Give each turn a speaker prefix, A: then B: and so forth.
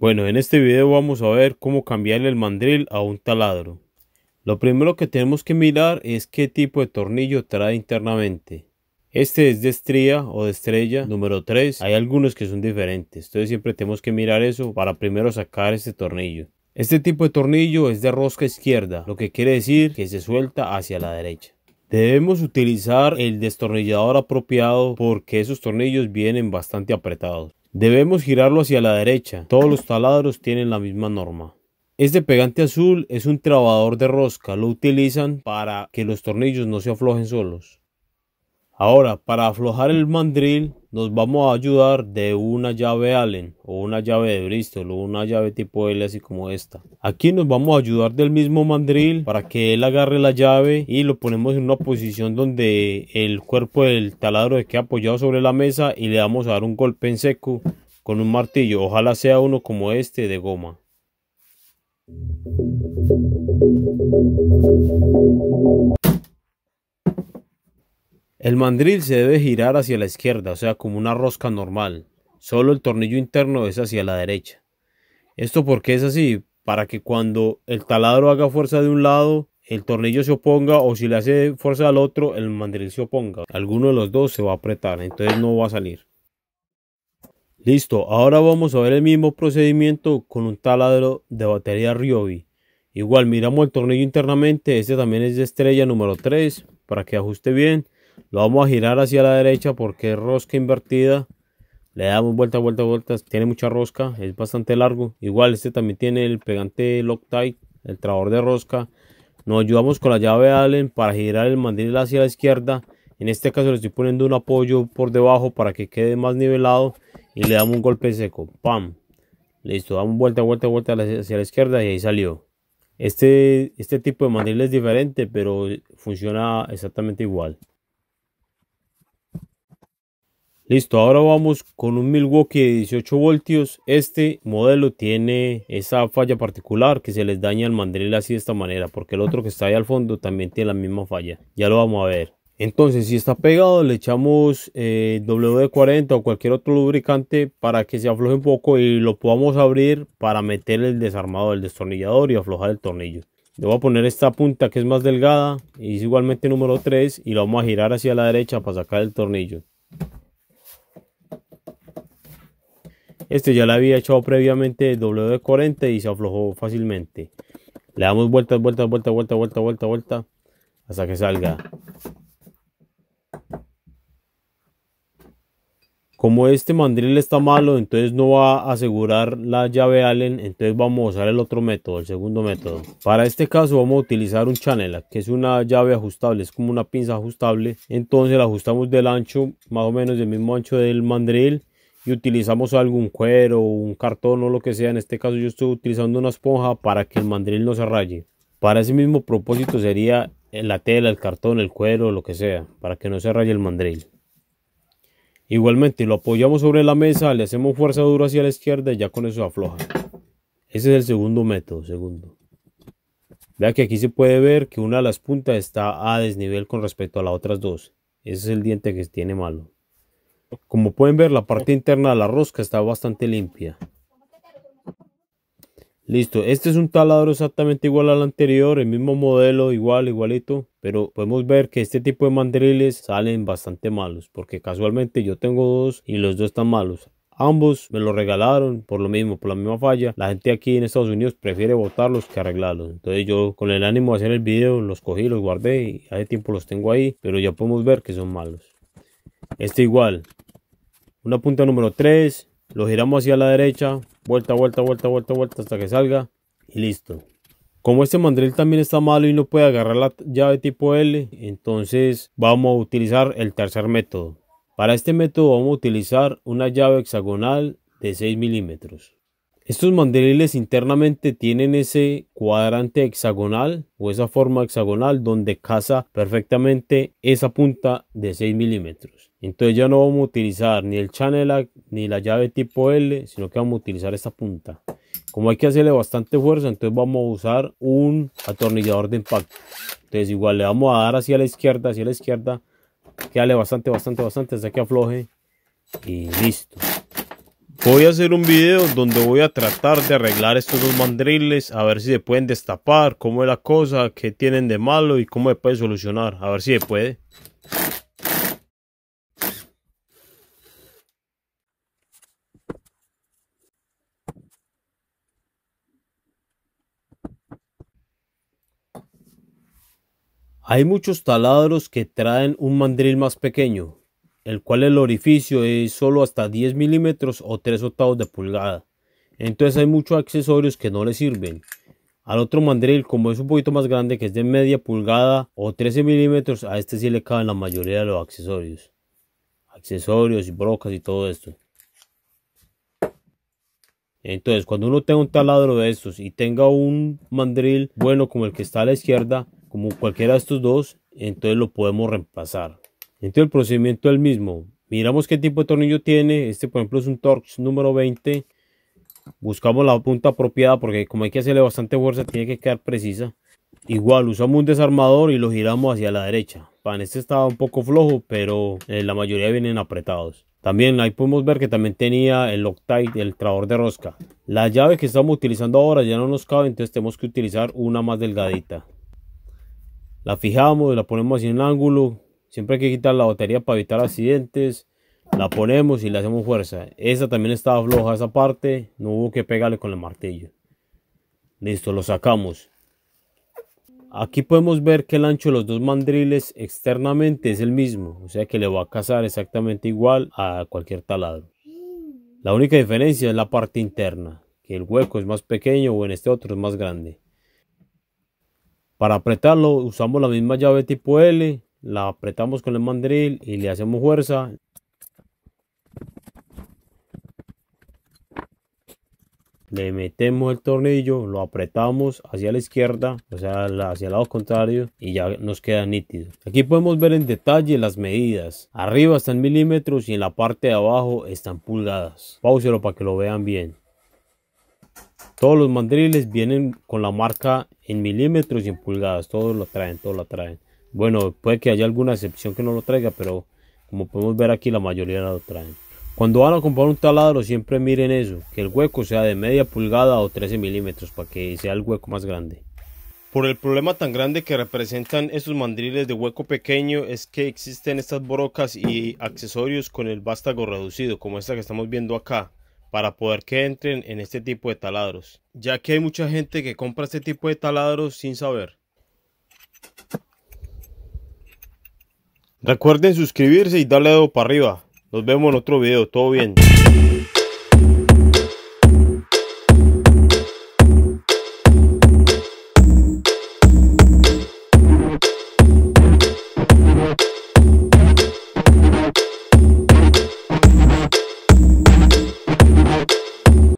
A: Bueno, en este video vamos a ver cómo cambiarle el mandril a un taladro. Lo primero que tenemos que mirar es qué tipo de tornillo trae internamente. Este es de estría o de estrella número 3. Hay algunos que son diferentes. Entonces siempre tenemos que mirar eso para primero sacar este tornillo. Este tipo de tornillo es de rosca izquierda, lo que quiere decir que se suelta hacia la derecha. Debemos utilizar el destornillador apropiado porque esos tornillos vienen bastante apretados. Debemos girarlo hacia la derecha. Todos los taladros tienen la misma norma. Este pegante azul es un trabador de rosca. Lo utilizan para que los tornillos no se aflojen solos. Ahora, para aflojar el mandril, nos vamos a ayudar de una llave Allen o una llave de Bristol o una llave tipo L así como esta. Aquí nos vamos a ayudar del mismo mandril para que él agarre la llave y lo ponemos en una posición donde el cuerpo del taladro quede apoyado sobre la mesa y le vamos a dar un golpe en seco con un martillo. Ojalá sea uno como este de goma. El mandril se debe girar hacia la izquierda, o sea, como una rosca normal. Solo el tornillo interno es hacia la derecha. Esto porque es así, para que cuando el taladro haga fuerza de un lado, el tornillo se oponga o si le hace fuerza al otro, el mandril se oponga. Alguno de los dos se va a apretar, entonces no va a salir. Listo, ahora vamos a ver el mismo procedimiento con un taladro de batería Ryobi. Igual miramos el tornillo internamente, este también es de estrella número 3 para que ajuste bien. Lo vamos a girar hacia la derecha porque es rosca invertida. Le damos vuelta, vuelta, vuelta. Tiene mucha rosca, es bastante largo. Igual este también tiene el pegante Loctite, el trabador de rosca. Nos ayudamos con la llave Allen para girar el mandril hacia la izquierda. En este caso le estoy poniendo un apoyo por debajo para que quede más nivelado. Y le damos un golpe seco. ¡Pam! Listo, damos vuelta, vuelta, vuelta hacia la izquierda y ahí salió. Este, este tipo de mandril es diferente, pero funciona exactamente igual. Listo, ahora vamos con un Milwaukee de 18 voltios. Este modelo tiene esa falla particular que se les daña el mandril así de esta manera, porque el otro que está ahí al fondo también tiene la misma falla. Ya lo vamos a ver. Entonces, si está pegado, le echamos eh, WD-40 o cualquier otro lubricante para que se afloje un poco y lo podamos abrir para meter el desarmado del destornillador y aflojar el tornillo. Le voy a poner esta punta que es más delgada y es igualmente número 3 y lo vamos a girar hacia la derecha para sacar el tornillo. Este ya le había echado previamente W40 y se aflojó fácilmente. Le damos vueltas, vueltas, vueltas, vueltas, vueltas, vueltas, vueltas hasta que salga. Como este mandril está malo, entonces no va a asegurar la llave Allen, entonces vamos a usar el otro método, el segundo método. Para este caso vamos a utilizar un channel, que es una llave ajustable, es como una pinza ajustable. Entonces la ajustamos del ancho, más o menos del mismo ancho del mandril y utilizamos algún cuero, un cartón o lo que sea. En este caso yo estoy utilizando una esponja para que el mandril no se raye. Para ese mismo propósito sería la tela, el cartón, el cuero, lo que sea, para que no se raye el mandril. Igualmente lo apoyamos sobre la mesa, le hacemos fuerza dura hacia la izquierda y ya con eso afloja. Ese es el segundo método, segundo. Vea que aquí se puede ver que una de las puntas está a desnivel con respecto a las otras dos. Ese es el diente que tiene malo. Como pueden ver, la parte interna de la rosca está bastante limpia. Listo, este es un taladro exactamente igual al anterior, el mismo modelo, igual, igualito, pero podemos ver que este tipo de mandriles salen bastante malos, porque casualmente yo tengo dos y los dos están malos. Ambos me los regalaron por lo mismo, por la misma falla. La gente aquí en Estados Unidos prefiere botarlos que arreglarlos. Entonces yo con el ánimo de hacer el video los cogí, los guardé y hace tiempo los tengo ahí, pero ya podemos ver que son malos. Este igual, una punta número 3, lo giramos hacia la derecha, vuelta, vuelta, vuelta, vuelta, vuelta hasta que salga y listo. Como este mandril también está malo y no puede agarrar la llave tipo L, entonces vamos a utilizar el tercer método. Para este método vamos a utilizar una llave hexagonal de 6 milímetros. Estos mandriles internamente tienen ese cuadrante hexagonal o esa forma hexagonal donde casa perfectamente esa punta de 6 milímetros. Entonces ya no vamos a utilizar ni el channel ni la llave tipo L, sino que vamos a utilizar esta punta. Como hay que hacerle bastante fuerza, entonces vamos a usar un atornillador de impacto. Entonces igual le vamos a dar hacia la izquierda, hacia la izquierda, que bastante, bastante, bastante hasta que afloje y listo. Voy a hacer un video donde voy a tratar de arreglar estos dos mandriles, a ver si se pueden destapar, cómo es la cosa, qué tienen de malo y cómo se puede solucionar, a ver si se puede. Hay muchos taladros que traen un mandril más pequeño, el cual el orificio es solo hasta 10 milímetros o 3 octavos de pulgada. Entonces hay muchos accesorios que no le sirven. Al otro mandril, como es un poquito más grande, que es de media pulgada o 13 milímetros, a este sí le caben la mayoría de los accesorios. Accesorios y brocas y todo esto. Entonces, cuando uno tenga un taladro de estos y tenga un mandril bueno como el que está a la izquierda, como cualquiera de estos dos, entonces lo podemos reemplazar. Entonces el procedimiento es el mismo. Miramos qué tipo de tornillo tiene. Este por ejemplo es un Torx número 20. Buscamos la punta apropiada porque como hay que hacerle bastante fuerza tiene que quedar precisa. Igual usamos un desarmador y lo giramos hacia la derecha. Pan, este estaba un poco flojo pero eh, la mayoría vienen apretados. También ahí podemos ver que también tenía el Loctite, el trabador de rosca. La llave que estamos utilizando ahora ya no nos cabe, entonces tenemos que utilizar una más delgadita. La fijamos, la ponemos así en ángulo. Siempre hay que quitar la batería para evitar accidentes. La ponemos y le hacemos fuerza. Esa también estaba floja, esa parte. No hubo que pegarle con el martillo. Listo, lo sacamos. Aquí podemos ver que el ancho de los dos mandriles externamente es el mismo. O sea que le va a casar exactamente igual a cualquier taladro. La única diferencia es la parte interna. Que el hueco es más pequeño o en este otro es más grande. Para apretarlo usamos la misma llave tipo L, la apretamos con el mandril y le hacemos fuerza. Le metemos el tornillo, lo apretamos hacia la izquierda, o sea, hacia el lado contrario y ya nos queda nítido. Aquí podemos ver en detalle las medidas. Arriba están milímetros y en la parte de abajo están pulgadas. Pauselo para que lo vean bien. Todos los mandriles vienen con la marca en milímetros y en pulgadas. Todos lo traen, todos lo traen. Bueno, puede que haya alguna excepción que no lo traiga, pero como podemos ver aquí la mayoría lo traen. Cuando van a comprar un taladro siempre miren eso, que el hueco sea de media pulgada o 13 milímetros para que sea el hueco más grande. Por el problema tan grande que representan estos mandriles de hueco pequeño es que existen estas brocas y accesorios con el vástago reducido como esta que estamos viendo acá para poder que entren en este tipo de taladros, ya que hay mucha gente que compra este tipo de taladros sin saber. Recuerden suscribirse y darle dedo para arriba. Nos vemos en otro video. Todo bien.